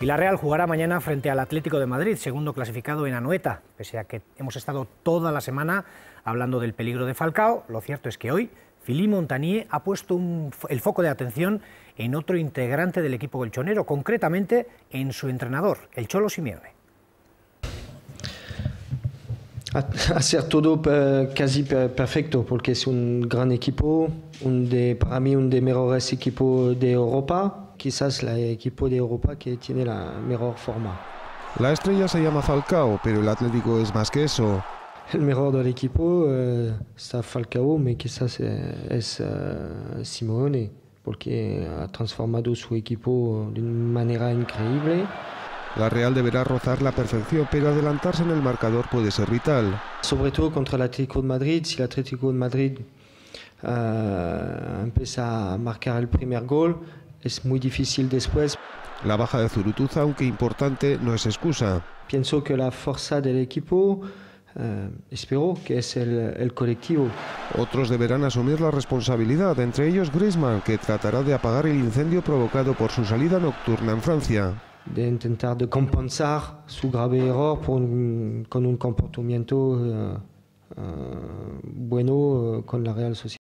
Y la Real jugará mañana frente al Atlético de Madrid, segundo clasificado en Anoeta. Pese a que hemos estado toda la semana hablando del peligro de Falcao, lo cierto es que hoy Fili Montanier ha puesto el foco de atención en otro integrante del equipo colchonero, concretamente en su entrenador, el Cholo Simeone. Hacer todo casi perfecto porque es un gran equipo, un para mí un de mejores equipos de Europa quizás el equipo de Europa que tiene la mejor forma. La estrella se llama Falcao, pero el Atlético es más que eso. El mejor del equipo eh, está Falcao, pero quizás eh, es uh, Simone, porque ha transformado su equipo de una manera increíble. La Real deberá rozar la perfección, pero adelantarse en el marcador puede ser vital. Sobre todo contra el Atlético de Madrid, si el Atlético de Madrid uh, empieza a marcar el primer gol, es muy difícil después. La baja de Zurutuza, aunque importante, no es excusa. Pienso que la fuerza del equipo, eh, espero que es el, el, colectivo. Otros deberán asumir la responsabilidad, entre ellos Griezmann, que tratará de apagar el incendio provocado por su salida nocturna en Francia. De intentar de compensar su grave error por un, con un comportamiento uh, uh, bueno con la Real Sociedad.